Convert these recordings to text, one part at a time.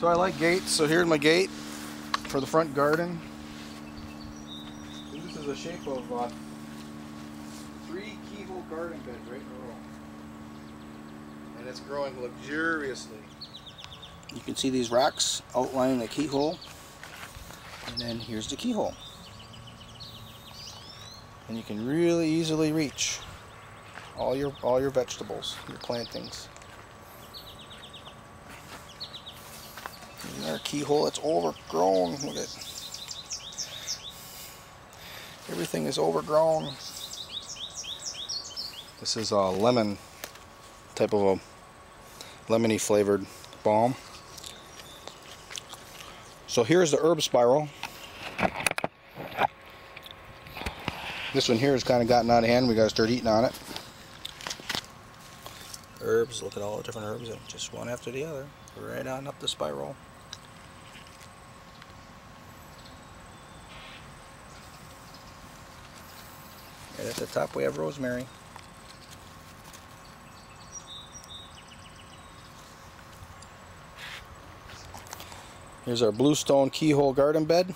So I like gates, so here's my gate for the front garden. This is the shape of uh, three keyhole garden beds right in a row. And it's growing luxuriously. You can see these rocks outlining the keyhole. And then here's the keyhole. And you can really easily reach all your all your vegetables, your plantings. Our keyhole, that's overgrown. Look at everything is overgrown. This is a lemon type of a lemony flavored balm. So here's the herb spiral. This one here has kind of gotten out of hand. We got to start eating on it. Herbs, look at all the different herbs, just one after the other, right on up the spiral. The top we have rosemary. Here's our bluestone keyhole garden bed.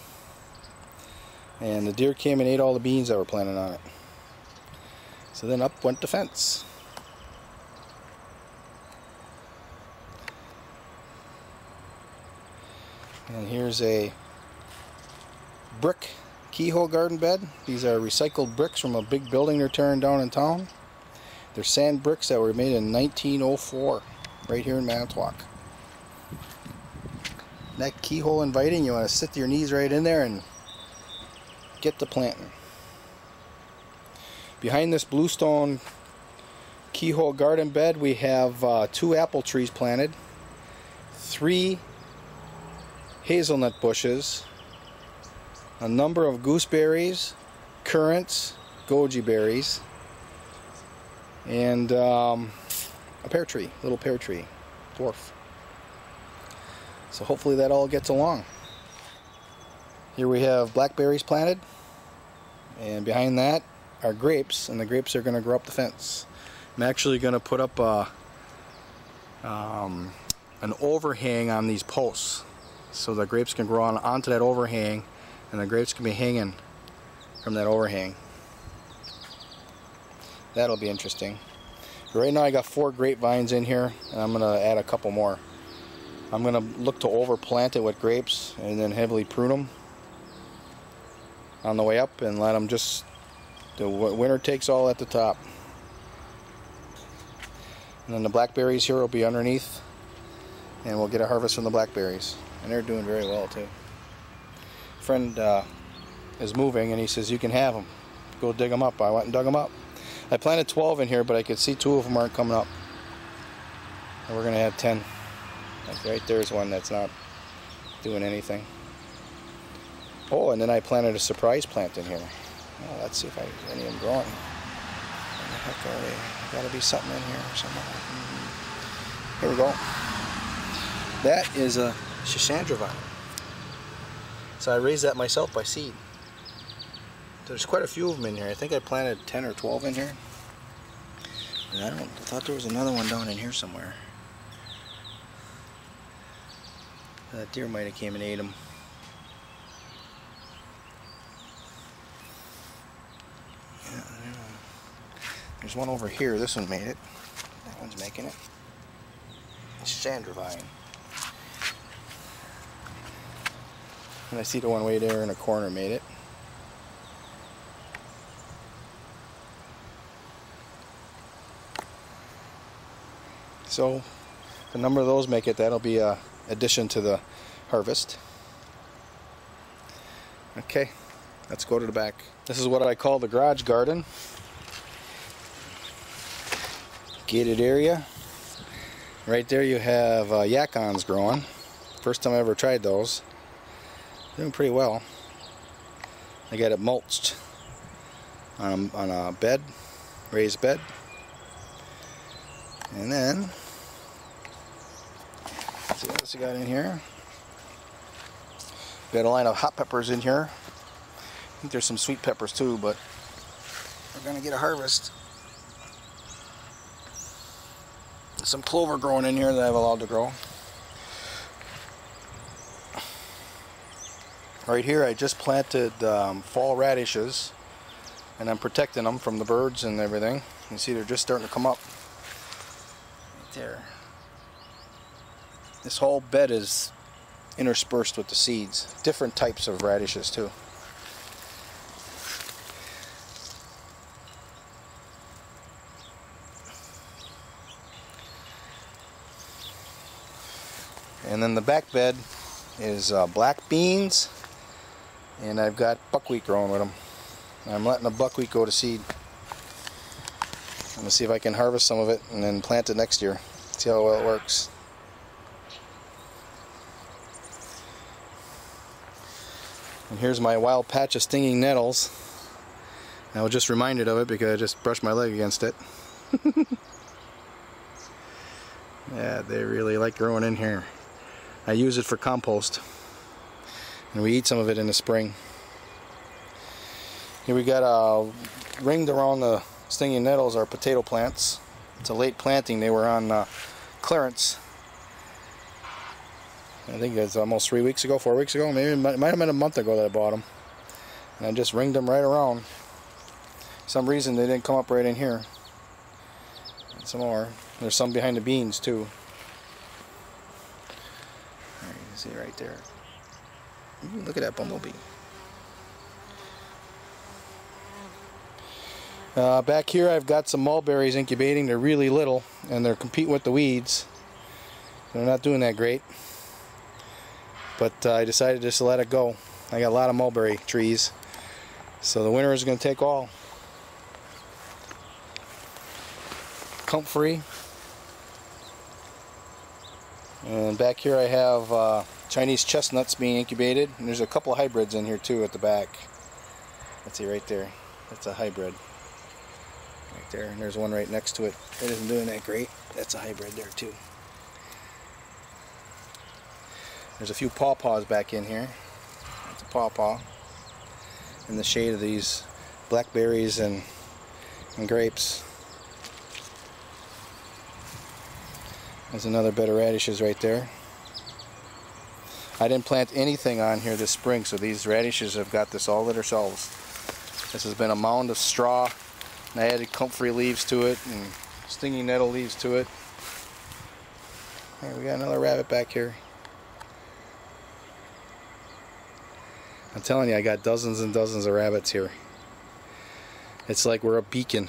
And the deer came and ate all the beans that were planted on it. So then up went the fence. And here's a brick keyhole garden bed. These are recycled bricks from a big building they're tearing down in town. They're sand bricks that were made in 1904 right here in Manitowoc. That keyhole inviting, you want to sit your knees right in there and get to planting. Behind this bluestone keyhole garden bed we have uh, two apple trees planted, three hazelnut bushes, a number of gooseberries, currants, goji berries, and um, a pear tree, little pear tree, dwarf. So hopefully that all gets along. Here we have blackberries planted, and behind that are grapes, and the grapes are going to grow up the fence. I'm actually going to put up a, um, an overhang on these posts so the grapes can grow on onto that overhang and the grapes can be hanging from that overhang. That'll be interesting. Right now I got four grapevines in here and I'm going to add a couple more. I'm going to look to overplant it with grapes and then heavily prune them on the way up and let them just, the winter takes all at the top. And then the blackberries here will be underneath and we'll get a harvest from the blackberries and they're doing very well too. Friend uh, is moving and he says you can have them. Go dig them up. I went and dug them up. I planted 12 in here, but I could see two of them aren't coming up. And we're gonna have 10. Like right there's one that's not doing anything. Oh, and then I planted a surprise plant in here. Oh, let's see if I any of them growing. Where the heck are they? Gotta be something in here somewhere. Here we go. That is a Schisandra vine. So I raised that myself by seed. There's quite a few of them in here. I think I planted 10 or 12 in here. And I don't I thought there was another one down in here somewhere. That deer might have came and ate them. Yeah, There's one over here. This one made it. That one's making it. Schisandra vine. And I see the one way there in a corner made it. So the number of those make it, that'll be a addition to the harvest. Okay, let's go to the back. This is what I call the garage garden. Gated area. Right there you have uh, yacons growing. First time I ever tried those. Doing pretty well. I got it mulched on a, on a bed, raised bed. And then, see what else we got in here. Got a line of hot peppers in here. I think there's some sweet peppers too, but we're gonna get a harvest. Some clover growing in here that I've allowed to grow. Right here I just planted um, fall radishes and I'm protecting them from the birds and everything. You see they're just starting to come up. Right there. This whole bed is interspersed with the seeds. Different types of radishes too. And then the back bed is uh, black beans and I've got buckwheat growing with them. I'm letting the buckwheat go to seed. I'm going to see if I can harvest some of it and then plant it next year. See how well it works. And here's my wild patch of stinging nettles. I was just reminded of it because I just brushed my leg against it. yeah, they really like growing in here. I use it for compost. And we eat some of it in the spring. Here we got uh, ringed around the stinging nettles are potato plants. It's a late planting. They were on uh, clearance. I think it's almost three weeks ago, four weeks ago. Maybe it might, have been a month ago that I bought them. And I just ringed them right around. some reason they didn't come up right in here. And some more. There's some behind the beans too. You can see right there. Look at that bumblebee. Uh, back here I've got some mulberries incubating. They're really little and they're competing with the weeds. They're not doing that great. But uh, I decided just to let it go. I got a lot of mulberry trees. So the winter is going to take all. Comfrey. And back here I have uh, Chinese chestnuts being incubated. And there's a couple of hybrids in here too at the back. Let's see right there. That's a hybrid. Right there. And there's one right next to it. It isn't doing that great. That's a hybrid there too. There's a few pawpaws back in here. That's a pawpaw. In the shade of these blackberries and, and grapes. There's another bed of radishes right there. I didn't plant anything on here this spring, so these radishes have got this all to themselves. This has been a mound of straw, and I added comfrey leaves to it, and stinging nettle leaves to it. Right, we got another rabbit back here. I'm telling you, I got dozens and dozens of rabbits here. It's like we're a beacon.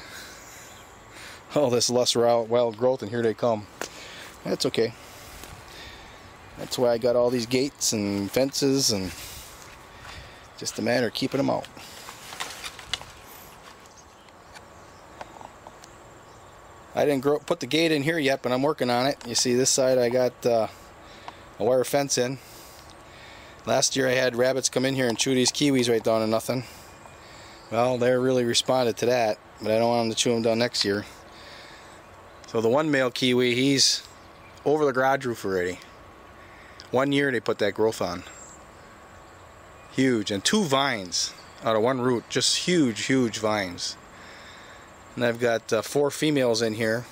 All this less wild growth, and here they come. That's okay. That's why I got all these gates and fences, and just a matter of keeping them out. I didn't grow, put the gate in here yet, but I'm working on it. You see this side I got uh, a wire fence in. Last year I had rabbits come in here and chew these kiwis right down to nothing. Well, they really responded to that, but I don't want them to chew them down next year. So the one male kiwi, he's over the garage roof already. One year they put that growth on. Huge. And two vines out of one root. Just huge, huge vines. And I've got uh, four females in here.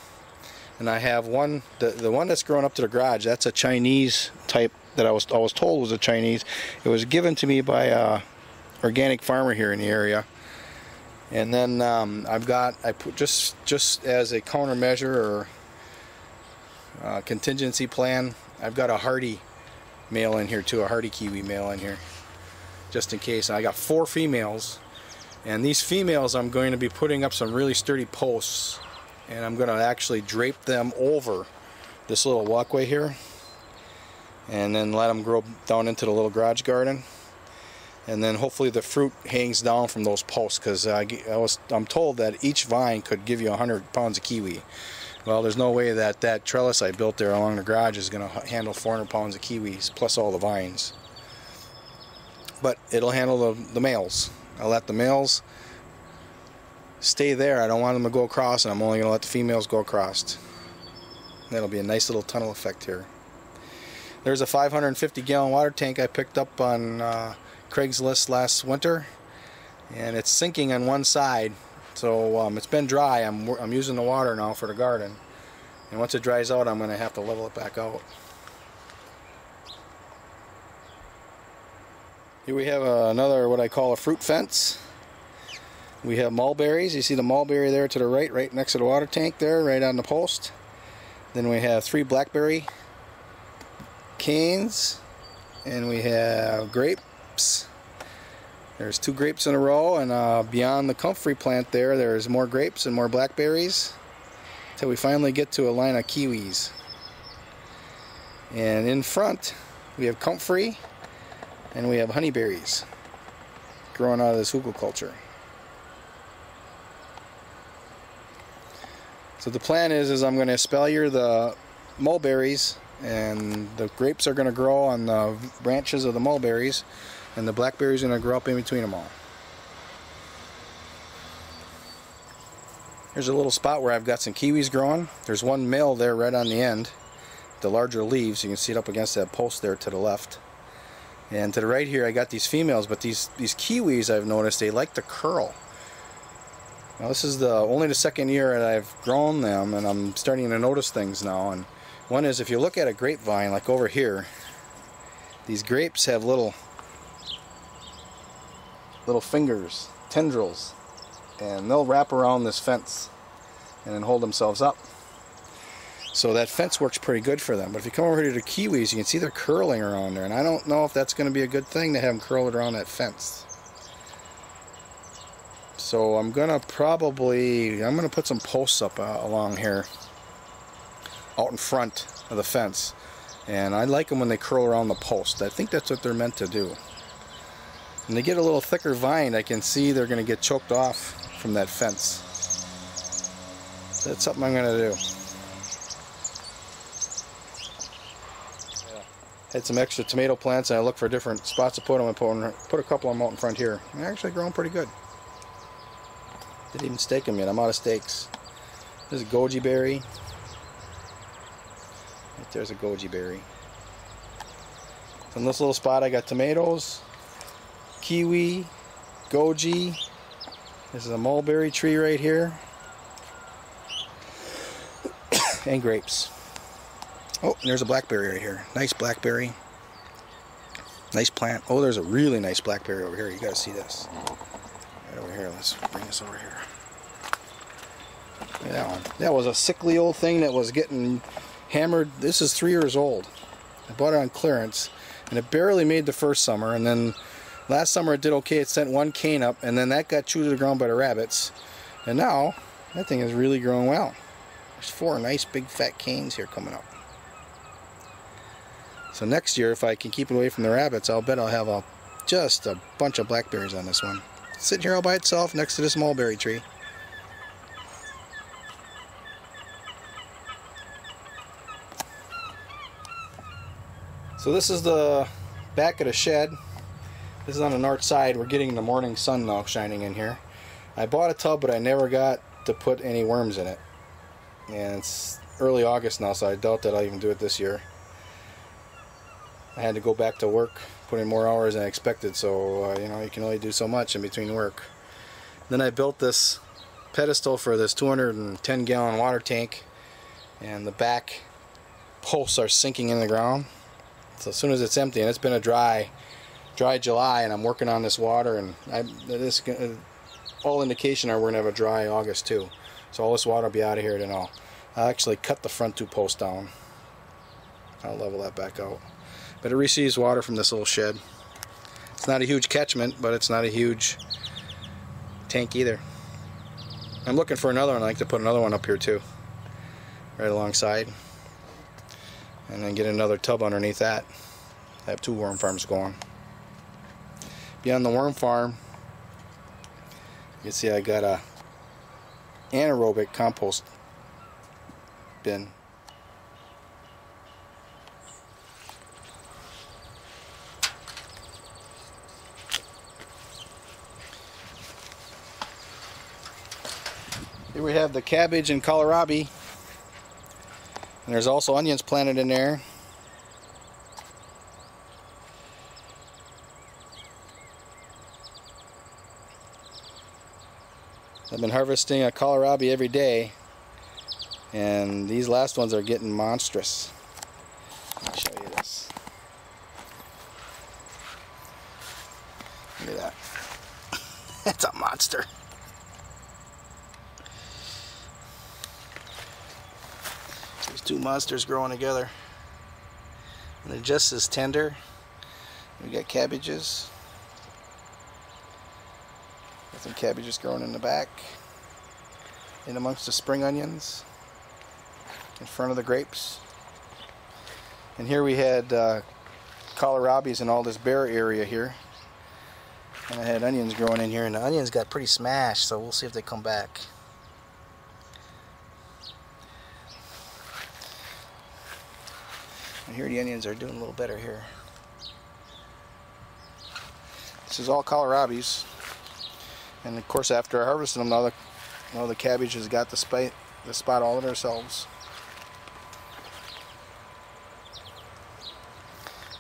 And I have one, the, the one that's growing up to the garage, that's a Chinese type that I was I was told was a Chinese. It was given to me by a organic farmer here in the area. And then um, I've got I put just just as a countermeasure or uh, contingency plan, I've got a hardy male in here too, a hardy kiwi male in here, just in case. I got four females, and these females I'm going to be putting up some really sturdy posts, and I'm going to actually drape them over this little walkway here and then let them grow down into the little garage garden and then hopefully the fruit hangs down from those posts because I, I, was I'm told that each vine could give you 100 pounds of kiwi well there's no way that that trellis I built there along the garage is going to handle 400 pounds of kiwis plus all the vines. But it'll handle the, the males. I'll let the males stay there. I don't want them to go across and I'm only going to let the females go across. That'll be a nice little tunnel effect here. There's a 550 gallon water tank I picked up on uh, Craigslist last winter and it's sinking on one side so um, it's been dry I'm, I'm using the water now for the garden and once it dries out I'm gonna have to level it back out Here we have uh, another what I call a fruit fence. We have mulberries. You see the mulberry there to the right, right next to the water tank there, right on the post. Then we have three blackberry canes, and we have grapes. There's two grapes in a row, and uh, beyond the comfrey plant there, there's more grapes and more blackberries, until we finally get to a line of kiwis. And in front, we have comfrey, and we have honeyberries growing out of this hugelkultur. So the plan is, is I'm going to espalier the mulberries and the grapes are going to grow on the branches of the mulberries and the blackberries are going to grow up in between them all. Here's a little spot where I've got some kiwis growing. There's one male there right on the end. The larger leaves, you can see it up against that post there to the left. And to the right here I got these females, but these, these kiwis I've noticed, they like to curl. Now this is the only the second year that I've grown them and I'm starting to notice things now and one is if you look at a grapevine like over here these grapes have little little fingers tendrils and they'll wrap around this fence and then hold themselves up. So that fence works pretty good for them. But if you come over here to the kiwis you can see they're curling around there. And I don't know if that's going to be a good thing to have them curled around that fence. So I'm gonna probably I'm gonna put some posts up uh, along here out in front of the fence. And I like them when they curl around the post. I think that's what they're meant to do and they get a little thicker vine I can see they're gonna get choked off from that fence that's something I'm gonna do had some extra tomato plants and I looked for different spots to put them and put, put a couple of them out in front here they're actually growing pretty good didn't even stake them yet. I'm out of stakes. There's a goji berry. Right there's a goji berry. In this little spot I got tomatoes, kiwi, goji. This is a mulberry tree right here. and grapes. Oh, and there's a blackberry right here. Nice blackberry. Nice plant. Oh, there's a really nice blackberry over here. You gotta see this. Right over here. Let's bring this over here. Yeah, that was a sickly old thing that was getting hammered. This is three years old. I bought it on clearance, and it barely made the first summer. And then last summer it did okay. It sent one cane up, and then that got chewed to the ground by the rabbits. And now that thing is really growing well. There's four nice big fat canes here coming up. So next year, if I can keep it away from the rabbits, I'll bet I'll have a just a bunch of blackberries on this one. Sitting here all by itself next to this mulberry tree. So this is the back of the shed. This is on the north side. We're getting the morning sun now shining in here. I bought a tub, but I never got to put any worms in it. And it's early August now, so I doubt that I'll even do it this year. I had to go back to work, put in more hours than I expected, so uh, you know you can only do so much in between work. Then I built this pedestal for this 210 gallon water tank, and the back posts are sinking in the ground. So as soon as it's empty, and it's been a dry, dry July, and I'm working on this water, and I, this uh, all indication are we're gonna have a dry August too. So all this water will be out of here then I'll, I'll actually cut the front two posts down. I'll level that back out. But it receives water from this little shed. It's not a huge catchment, but it's not a huge tank either. I'm looking for another one. I like to put another one up here too, right alongside and then get another tub underneath that. I have two worm farms going. Beyond the worm farm, you can see I got a anaerobic compost bin. Here we have the cabbage and kohlrabi and there's also onions planted in there. I've been harvesting a kohlrabi every day and these last ones are getting monstrous. Let me show you this. That's a monster. There's two monsters growing together. And they're just as tender. We got cabbages. Some cabbages growing in the back. In amongst the spring onions. In front of the grapes. And here we had uh, kohlrabies in all this bare area here. And I had onions growing in here and the onions got pretty smashed so we'll see if they come back. And here the onions are doing a little better here. This is all kohlrabies. And of course after harvesting them now the, now the cabbage has got the, spot, the spot all of themselves.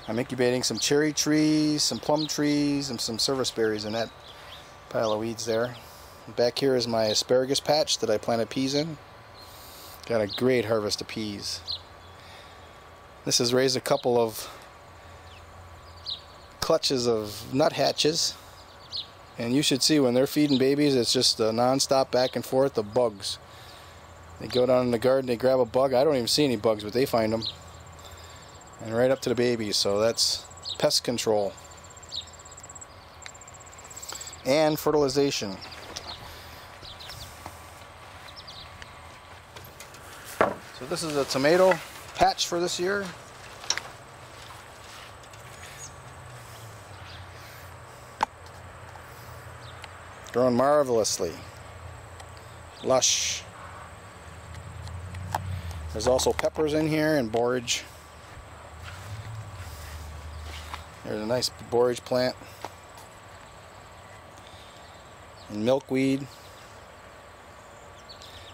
I'm incubating some cherry trees, some plum trees, and some service berries in that pile of weeds there. Back here is my asparagus patch that I planted peas in. Got a great harvest of peas. This has raised a couple of clutches of nuthatches. And you should see when they're feeding babies, it's just a non-stop back and forth of bugs. They go down in the garden, they grab a bug. I don't even see any bugs, but they find them and right up to the babies so that's pest control and fertilization so this is a tomato patch for this year growing marvelously lush there's also peppers in here and borage There's a nice borage plant. And milkweed.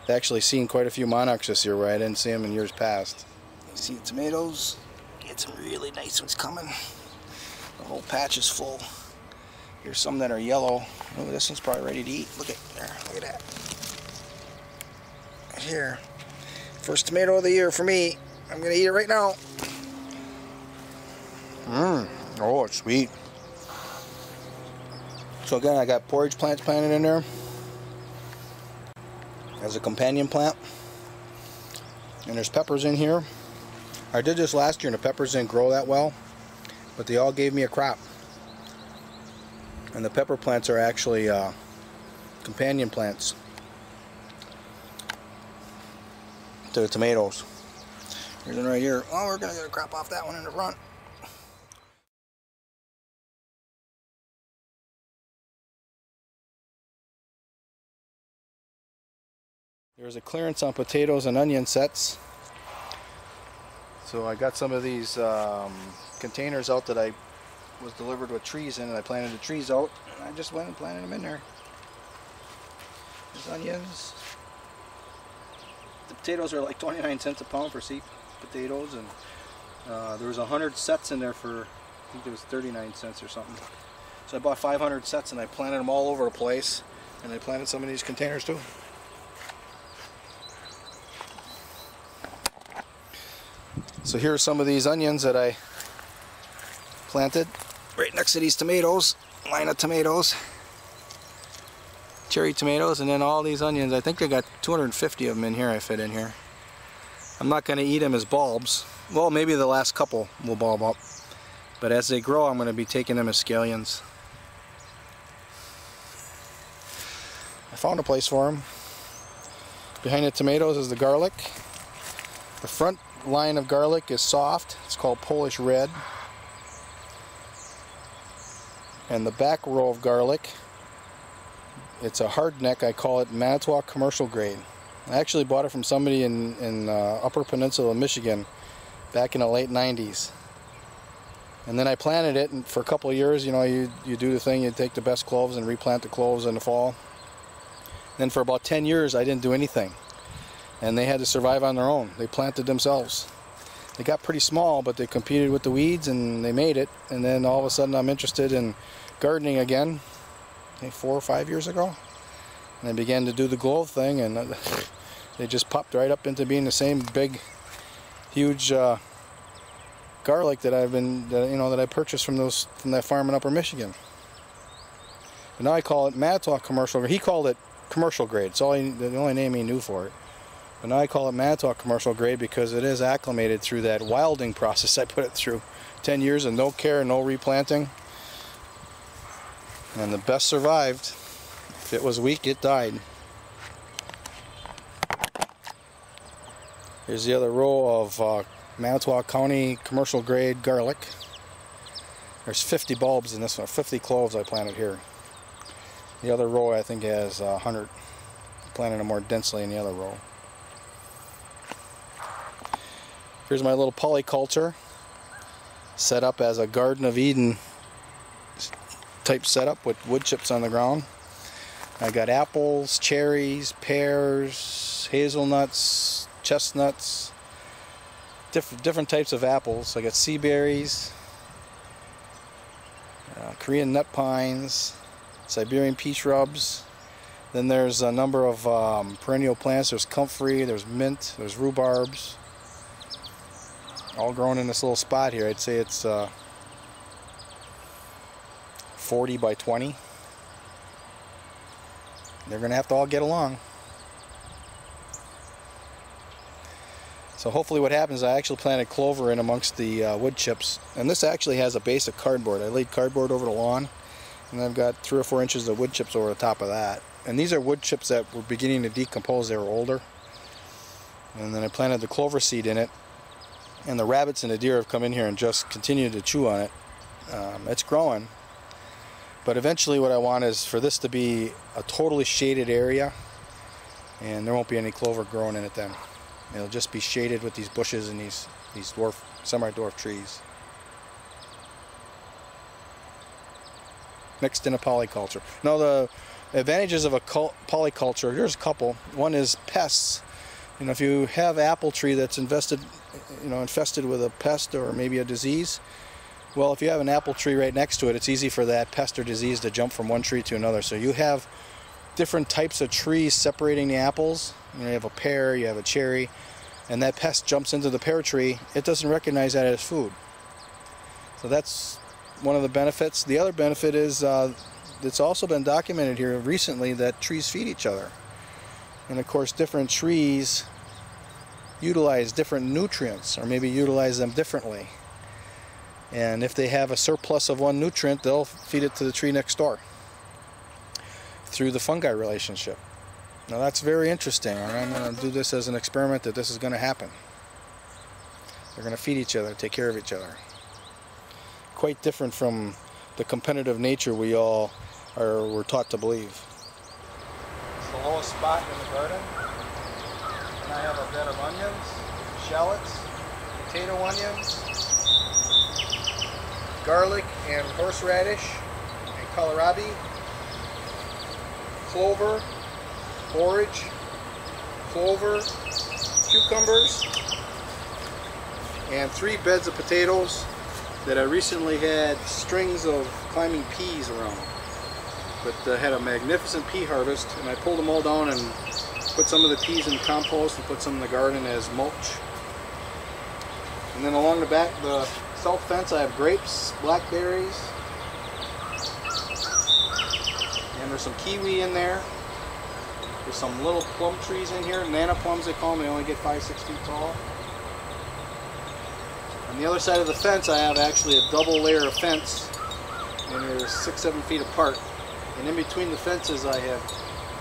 I've actually seen quite a few monarchs this year where I didn't see them in years past. You see the tomatoes. Get some really nice ones coming. The whole patch is full. Here's some that are yellow. This one's probably ready to eat. Look at there. Look at that. Here. First tomato of the year for me. I'm going to eat it right now. Mmm. Oh, it's sweet. So again, I got borage plants planted in there as a companion plant. And there's peppers in here. I did this last year and the peppers didn't grow that well, but they all gave me a crop. And the pepper plants are actually uh, companion plants to the tomatoes. Here's one right here. Oh, we're going to get a crop off that one in the front. There's a clearance on potatoes and onion sets. So I got some of these um, containers out that I was delivered with trees in it. I planted the trees out and I just went and planted them in there. There's onions. The potatoes are like 29 cents a pound for seed potatoes and uh, there was 100 sets in there for I think it was 39 cents or something. So I bought 500 sets and I planted them all over the place and I planted some of these containers too. So here are some of these onions that I planted right next to these tomatoes, line of tomatoes, cherry tomatoes, and then all these onions. I think I got 250 of them in here I fit in here. I'm not going to eat them as bulbs. Well, maybe the last couple will bulb up. But as they grow, I'm going to be taking them as scallions. I found a place for them. Behind the tomatoes is the garlic. The front line of garlic is soft. It's called Polish Red. And the back row of garlic, it's a hard neck. I call it Manitowoc Commercial Grade. I actually bought it from somebody in, in uh, Upper Peninsula, Michigan back in the late 90s. And then I planted it and for a couple years, you know, you, you do the thing, you take the best cloves and replant the cloves in the fall. Then for about 10 years, I didn't do anything and they had to survive on their own. They planted themselves. They got pretty small, but they competed with the weeds and they made it. And then all of a sudden, I'm interested in gardening again. Four or five years ago, and I began to do the glow thing, and they just popped right up into being the same big, huge uh, garlic that I've been, that, you know, that I purchased from those from that farm in Upper Michigan. But now I call it Manitowoc commercial. He called it commercial grade. It's all he, the only name he knew for it. But now I call it Manitowoc commercial grade because it is acclimated through that wilding process I put it through. 10 years of no care, no replanting. And the best survived. If it was weak, it died. Here's the other row of uh, Manitowoc County commercial grade garlic. There's 50 bulbs in this one, 50 cloves I planted here. The other row I think has uh, 100. planted them more densely in the other row. Here's my little polyculture set up as a Garden of Eden type setup with wood chips on the ground. I got apples, cherries, pears, hazelnuts, chestnuts, different different types of apples. I got sea berries, uh, Korean nut pines, Siberian pea shrubs. Then there's a number of um, perennial plants. There's comfrey, there's mint, there's rhubarbs. All grown in this little spot here. I'd say it's uh, 40 by 20. They're going to have to all get along. So hopefully what happens, I actually planted clover in amongst the uh, wood chips. And this actually has a base of cardboard. I laid cardboard over the lawn. And I've got three or four inches of wood chips over the top of that. And these are wood chips that were beginning to decompose. They were older. And then I planted the clover seed in it. And the rabbits and the deer have come in here and just continued to chew on it. Um, it's growing. But eventually what I want is for this to be a totally shaded area. And there won't be any clover growing in it then. It'll just be shaded with these bushes and these, these dwarf, semi-dwarf trees. Mixed in a polyculture. Now the advantages of a polyculture, here's a couple. One is pests. You know, if you have apple tree that's invested, you know, infested with a pest or maybe a disease, well, if you have an apple tree right next to it, it's easy for that pest or disease to jump from one tree to another. So you have different types of trees separating the apples. You, know, you have a pear, you have a cherry, and that pest jumps into the pear tree. It doesn't recognize that as food. So that's one of the benefits. The other benefit is uh, it's also been documented here recently that trees feed each other. And of course, different trees utilize different nutrients or maybe utilize them differently. And if they have a surplus of one nutrient, they'll feed it to the tree next door through the fungi relationship. Now that's very interesting. I'm going to do this as an experiment that this is going to happen. They're going to feed each other, take care of each other. Quite different from the competitive nature we all are were taught to believe. The lowest spot in the garden. And I have a bed of onions, shallots, potato onions, garlic and horseradish and kohlrabi clover, borage, clover, cucumbers, and three beds of potatoes that I recently had strings of climbing peas around. But I had a magnificent pea harvest and I pulled them all down and put some of the peas in compost and put some in the garden as mulch. And then along the back, the south fence, I have grapes, blackberries, And there's some kiwi in there. There's some little plum trees in here, nana plums they call them, they only get five, six feet tall. On the other side of the fence I have actually a double layer of fence and they're six, seven feet apart. And in between the fences I have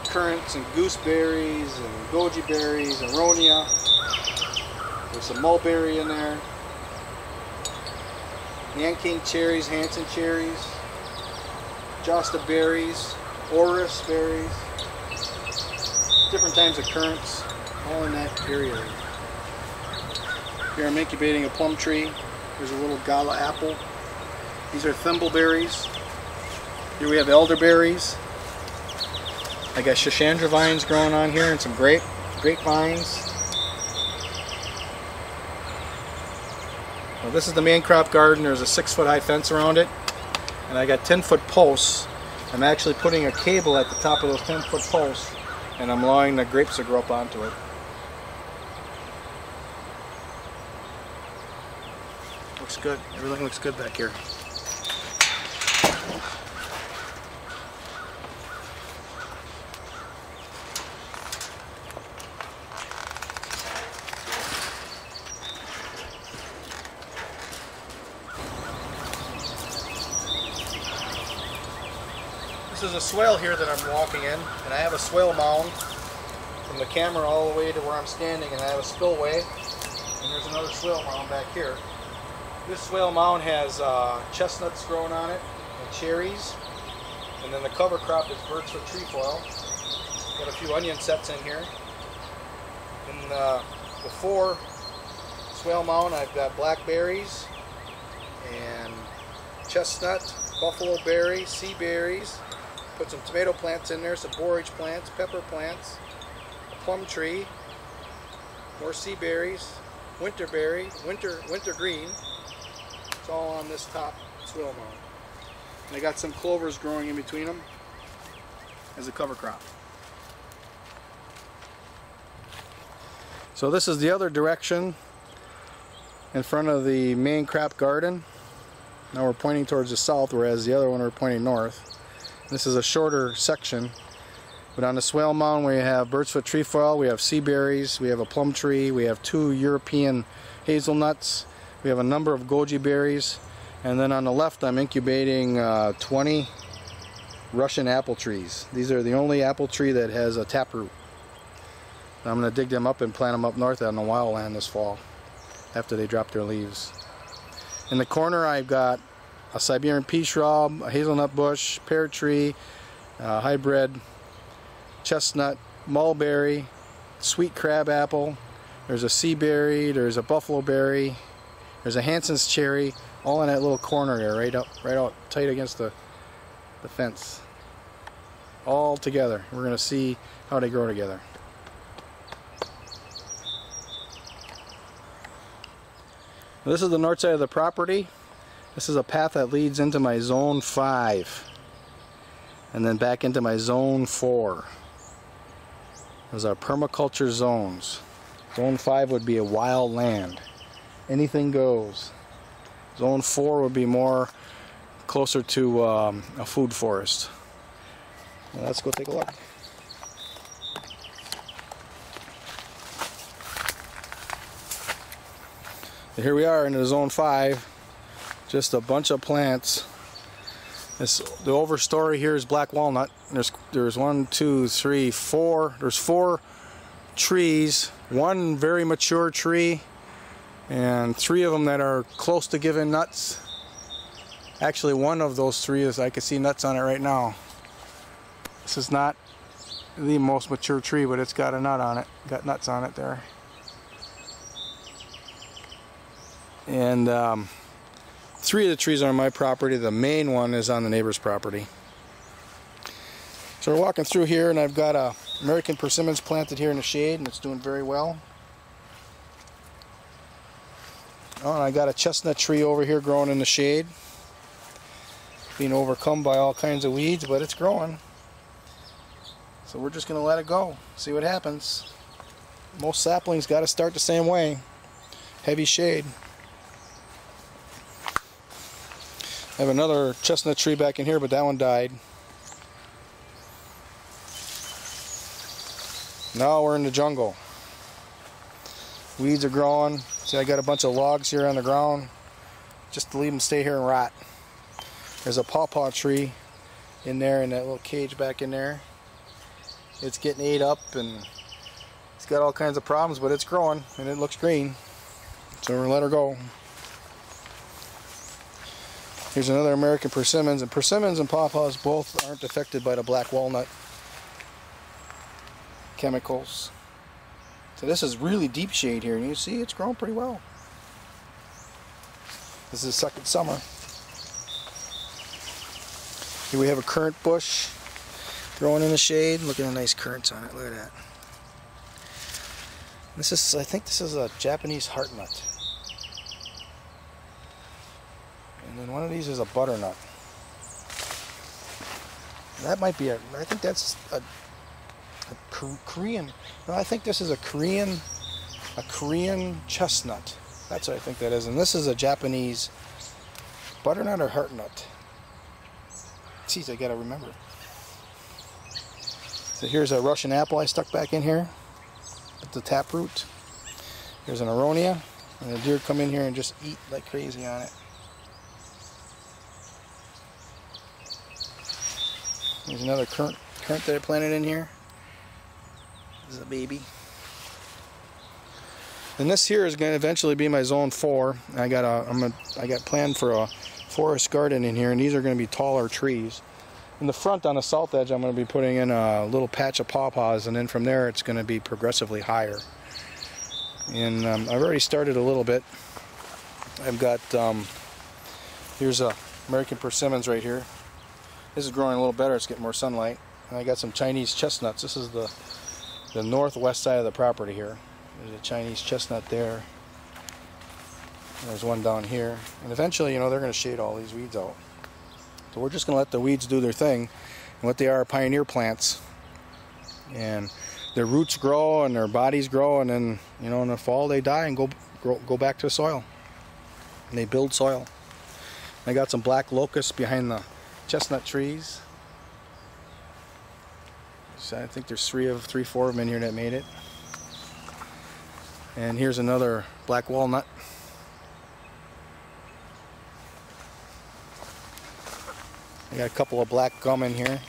currants and gooseberries and goji berries and aronia. There's some mulberry in there. Nanking cherries, Hansen cherries, Josta berries, orris berries, different types of currants, all in that area. Here I'm incubating a plum tree. There's a little gala apple. These are thimbleberries. Here we have elderberries. I got Schisandra vines growing on here and some grape grapevines. Well, this is the main crop garden. There's a six foot high fence around it. And I got 10 foot posts I'm actually putting a cable at the top of those 10 foot posts and I'm allowing the grapes to grow up onto it. Looks good. Everything looks good back here. Swale here that I'm walking in, and I have a swale mound from the camera all the way to where I'm standing, and I have a spillway, and there's another swale mound back here. This swale mound has uh, chestnuts growing on it, and cherries, and then the cover crop is birdsfoot trefoil. Got a few onion sets in here. And uh, before swale mound, I've got blackberries and chestnut, buffalo berry, sea berries. Put some tomato plants in there, some borage plants, pepper plants, a plum tree, more sea berries, winterberry, winter winter green. It's all on this top swale mound. And I got some clovers growing in between them as a cover crop. So this is the other direction in front of the main crop garden. Now we're pointing towards the south, whereas the other one we're pointing north. This is a shorter section. But on the swale mound we have birdsfoot trefoil, we have sea berries, we have a plum tree, we have two European hazelnuts, we have a number of goji berries, and then on the left I'm incubating uh, 20 Russian apple trees. These are the only apple tree that has a taproot. I'm going to dig them up and plant them up north on the wildland this fall after they drop their leaves. In the corner I've got a Siberian pea shrub, a hazelnut bush, pear tree, uh, hybrid, chestnut, mulberry, sweet crab apple, there's a sea berry, there's a buffalo berry, there's a Hanson's cherry, all in that little corner here, right up, right out tight against the, the fence. All together. We're going to see how they grow together. This is the north side of the property. This is a path that leads into my zone 5 and then back into my zone 4. Those are permaculture zones. Zone 5 would be a wild land. Anything goes. Zone 4 would be more closer to um, a food forest. Well, let's go take a look. here we are in zone 5 just a bunch of plants. This the overstory here is black walnut. There's there's one two three four. There's four trees. One very mature tree and three of them that are close to giving nuts. Actually one of those three is I can see nuts on it right now. This is not the most mature tree but it's got a nut on it. Got nuts on it there. And um, three of the trees are on my property the main one is on the neighbor's property. So we're walking through here and I've got a American persimmons planted here in the shade and it's doing very well. Oh and I got a chestnut tree over here growing in the shade being overcome by all kinds of weeds but it's growing. So we're just gonna let it go see what happens. Most saplings got to start the same way. Heavy shade I have another chestnut tree back in here, but that one died. Now we're in the jungle. Weeds are growing. See, I got a bunch of logs here on the ground just to leave them stay here and rot. There's a pawpaw tree in there in that little cage back in there. It's getting ate up and it's got all kinds of problems, but it's growing and it looks green. So we're gonna let her go. Here's another American persimmons, and persimmons and pawpaws both aren't affected by the black walnut chemicals. So this is really deep shade here, and you see it's growing pretty well. This is the second summer. Here we have a currant bush growing in the shade. Look at the nice currants on it. Look at that. This is, I think this is a Japanese heart nut. And then one of these is a butternut. That might be a, I think that's a, a Korean, no, I think this is a Korean, a Korean chestnut. That's what I think that is. And this is a Japanese butternut or heart nut. Geez, I gotta remember. So here's a Russian apple I stuck back in here with the taproot. Here's an aronia, and the deer come in here and just eat like crazy on it. There's another currant, currant that I planted in here. This is a baby. And this here is going to eventually be my zone four. I got a, I'm a, I got planned for a forest garden in here, and these are going to be taller trees. In the front on the south edge, I'm going to be putting in a little patch of pawpaws, and then from there it's going to be progressively higher. And um, I've already started a little bit. I've got, um, here's a American persimmons right here. This is growing a little better, it's getting more sunlight. And I got some Chinese chestnuts. This is the, the northwest side of the property here. There's a Chinese chestnut there. There's one down here. And eventually, you know, they're going to shade all these weeds out. So we're just going to let the weeds do their thing. And what they are pioneer plants. And their roots grow and their bodies grow and then, you know, in the fall they die and go, go, go back to the soil. And they build soil. I got some black locusts behind the chestnut trees. So I think there's three of three, four of them in here that made it. And here's another black walnut. I got a couple of black gum in here.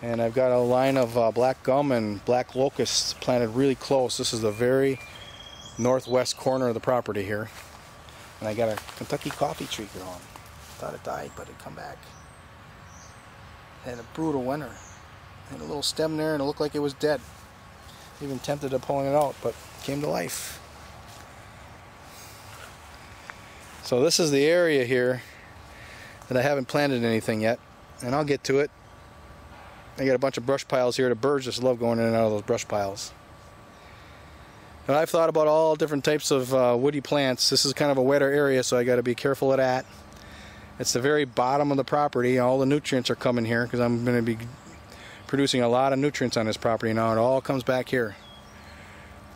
And I've got a line of uh, black gum and black locusts planted really close. This is the very northwest corner of the property here. And I got a Kentucky coffee tree growing. Thought it died, but it come back. Had a brutal winter. Had a little stem there and it looked like it was dead. Even tempted at pulling it out, but came to life. So this is the area here that I haven't planted anything yet. And I'll get to it. I got a bunch of brush piles here. The birds just love going in and out of those brush piles. And I've thought about all different types of uh, woody plants. This is kind of a wetter area, so I got to be careful of that. It's the very bottom of the property. All the nutrients are coming here because I'm going to be producing a lot of nutrients on this property now. It all comes back here.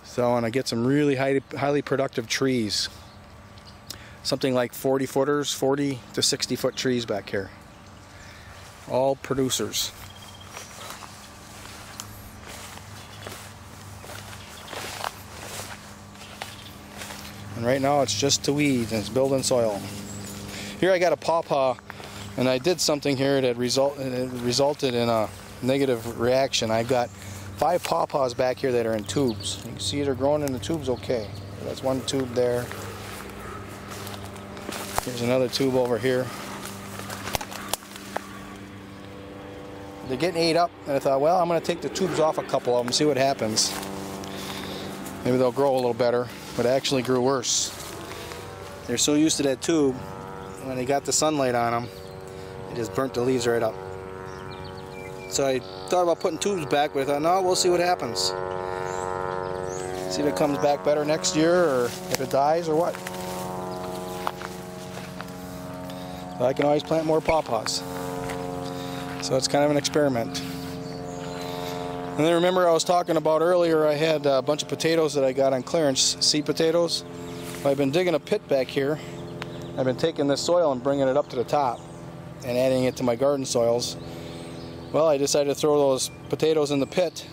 So I want to get some really highly, highly productive trees. Something like 40 footers, 40 to 60 foot trees back here. All producers. Right now it's just to weed and it's building soil. Here I got a pawpaw and I did something here that result, uh, resulted in a negative reaction. I've got five pawpaws back here that are in tubes. You can see they're growing in the tubes okay. That's one tube there. Here's another tube over here. They're getting ate up, and I thought, well, I'm going to take the tubes off a couple of them, see what happens. Maybe they'll grow a little better, but it actually grew worse. They're so used to that tube, when they got the sunlight on them, it just burnt the leaves right up. So I thought about putting tubes back, but I thought, no, we'll see what happens. See if it comes back better next year, or if it dies, or what. But I can always plant more pawpaws. So it's kind of an experiment. And then remember I was talking about earlier, I had a bunch of potatoes that I got on clearance, seed potatoes. I've been digging a pit back here. I've been taking this soil and bringing it up to the top and adding it to my garden soils. Well, I decided to throw those potatoes in the pit,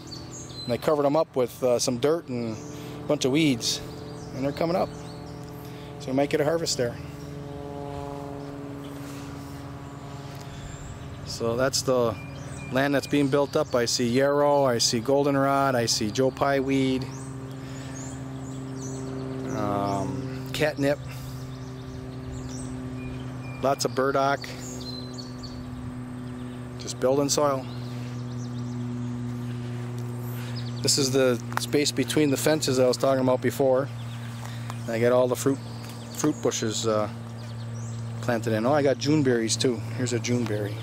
and I covered them up with uh, some dirt and a bunch of weeds, and they're coming up. So we might get a harvest there. So that's the land that's being built up. I see yarrow, I see goldenrod, I see Joe Pye weed, um, catnip, lots of burdock just building soil. This is the space between the fences I was talking about before. I got all the fruit fruit bushes uh, planted in. Oh, I got June berries too. Here's a June berry.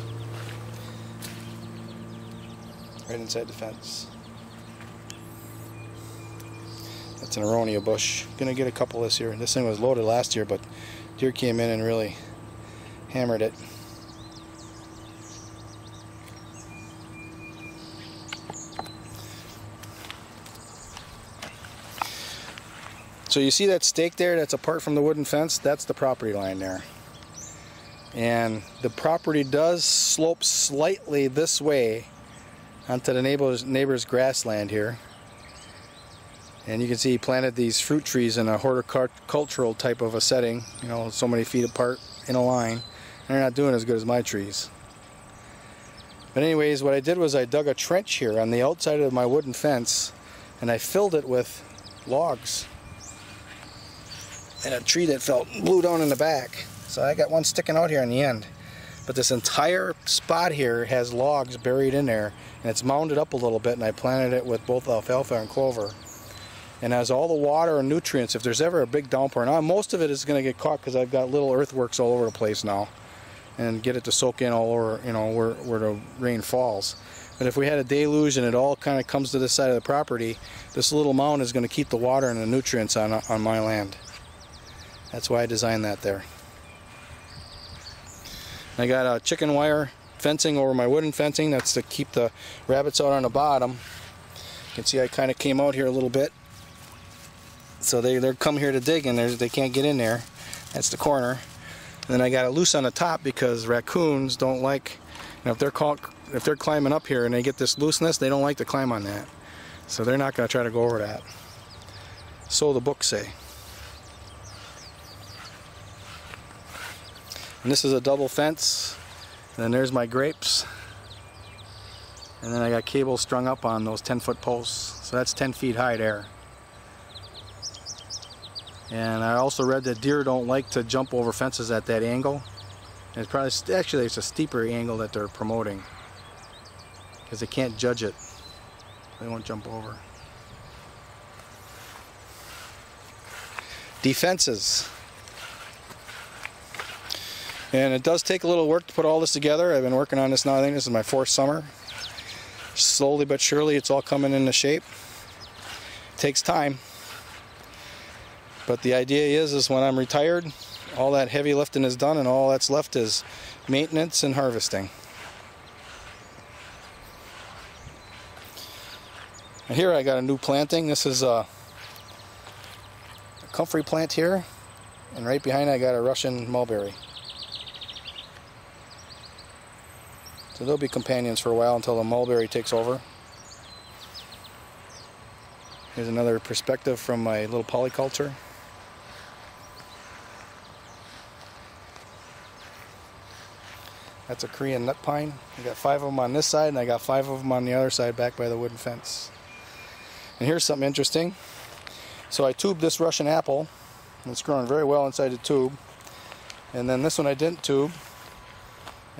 Right inside the fence. That's an aronia bush. Gonna get a couple this year. This thing was loaded last year, but deer came in and really hammered it. So you see that stake there that's apart from the wooden fence? That's the property line there. And the property does slope slightly this way onto the neighbor's, neighbor's grassland here. And you can see he planted these fruit trees in a horticultural type of a setting, you know, so many feet apart. in a line. And they're not doing as good as my trees. But anyways, what I did was I dug a trench here on the outside of my wooden fence and I filled it with logs. And a tree that fell blew down in the back. So I got one sticking out here in the end. But this entire spot here has logs buried in there and it's mounded up a little bit and I planted it with both alfalfa and clover. And as all the water and nutrients, if there's ever a big downpour, now most of it is going to get caught because I've got little earthworks all over the place now and get it to soak in all over, you know, where, where the rain falls. But if we had a deluge and it all kind of comes to this side of the property, this little mound is going to keep the water and the nutrients on, on my land. That's why I designed that there. I got a chicken wire fencing over my wooden fencing. That's to keep the rabbits out on the bottom. You can see I kind of came out here a little bit. So they, they come here to dig and they can't get in there. That's the corner. And then I got it loose on the top because raccoons don't like, you know, if they're caught, if they're climbing up here and they get this looseness, they don't like to climb on that. So they're not going to try to go over that. So the books say. And this is a double fence. And then there's my grapes. And then I got cables strung up on those 10 foot posts. So that's 10 feet high there. And I also read that deer don't like to jump over fences at that angle. And it's probably, actually it's a steeper angle that they're promoting. Because they can't judge it. They won't jump over. Defenses. And it does take a little work to put all this together. I've been working on this now, I think this is my fourth summer. Slowly but surely it's all coming into shape. It takes time. But the idea is, is when I'm retired, all that heavy lifting is done and all that's left is maintenance and harvesting. And here I got a new planting. This is a, a comfrey plant here. And right behind I got a Russian mulberry. So they'll be companions for a while until the mulberry takes over. Here's another perspective from my little polyculture. That's a Korean nut pine. I got five of them on this side and I got five of them on the other side back by the wooden fence. And here's something interesting. So I tubed this Russian apple. It's growing very well inside the tube. And then this one I didn't tube.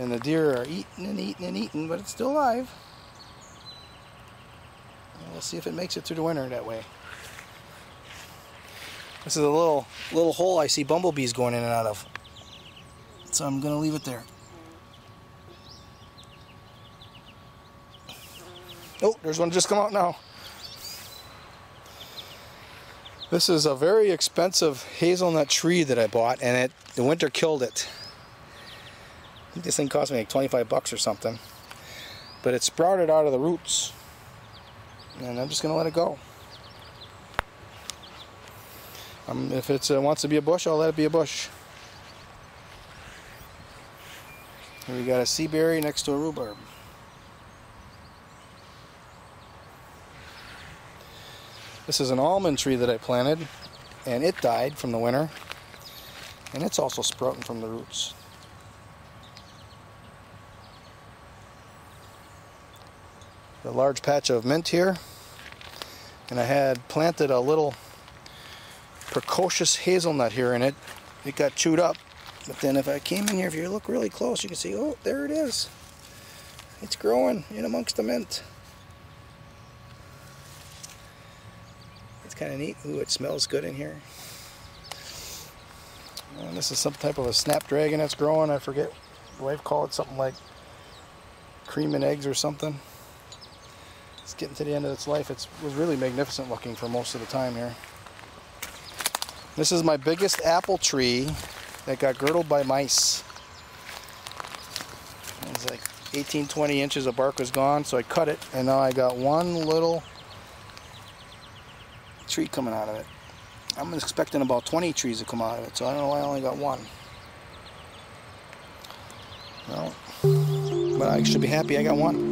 And the deer are eating and eating and eating, but it's still alive. And we'll see if it makes it through the winter that way. This is a little little hole I see bumblebees going in and out of. So I'm going to leave it there. Oh, there's one just come out now. This is a very expensive hazelnut tree that I bought and it the winter killed it think this thing cost me like 25 bucks or something. But it sprouted out of the roots. And I'm just going to let it go. Um, if it uh, wants to be a bush, I'll let it be a bush. Here we got a sea berry next to a rhubarb. This is an almond tree that I planted and it died from the winter and it's also sprouting from the roots. A large patch of mint here. And I had planted a little precocious hazelnut here in it. It got chewed up. But then if I came in here if you look really close you can see oh there it is. It's growing in amongst the mint. It's kind of neat. Ooh it smells good in here. And this is some type of a snapdragon that's growing. I forget the wife called it something like cream and eggs or something it's getting to the end of its life. It was really magnificent looking for most of the time here. This is my biggest apple tree that got girdled by mice. It's like 18, 20 inches of bark was gone, so I cut it, and now I got one little tree coming out of it. I'm expecting about 20 trees to come out of it, so I don't know why I only got one. Well, but I should be happy I got one.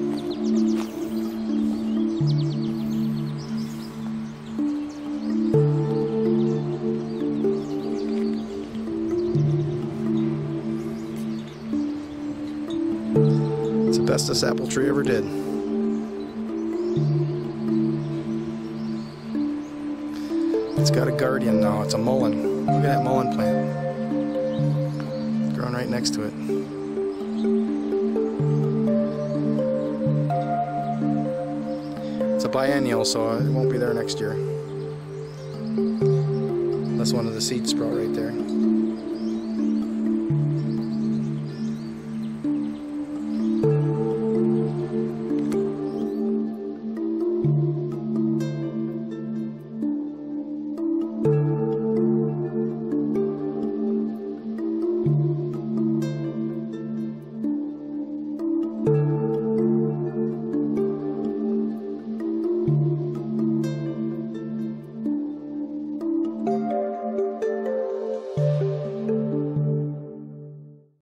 Bestest apple tree ever did. It's got a guardian now. It's a mullein. Look at that mullein plant. Growing right next to it. It's a biennial, so it won't be there next year. That's one of the seeds sprout right there.